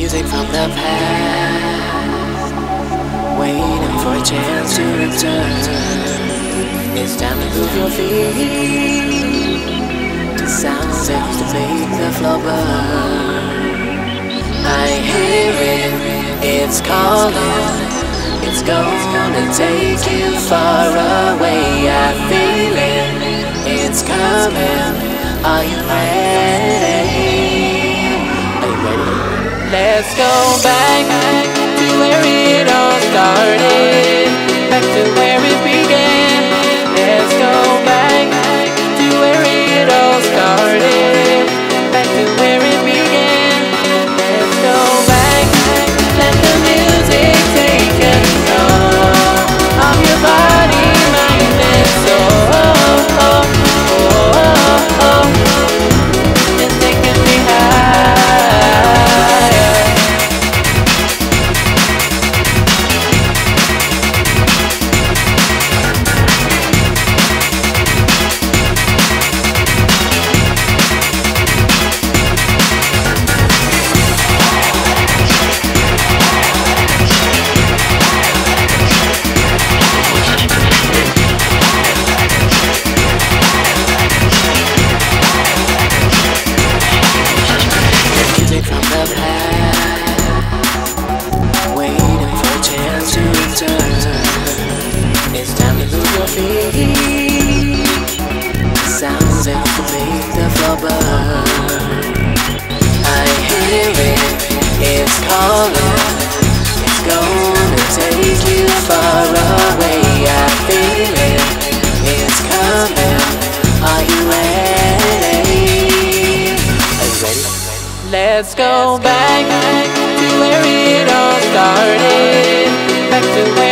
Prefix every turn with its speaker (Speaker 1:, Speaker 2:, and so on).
Speaker 1: Music from the past, waiting for a chance to return. It's time to move your feet to sounds that used to make the floor burn. I hear it, it's calling. It's gonna take you far away. I Let's go back to where it all started. Back to where waiting for a chance to. It's time to move your feet. Sounds that make the floor burn. I hear it, back to where it all started, back to where.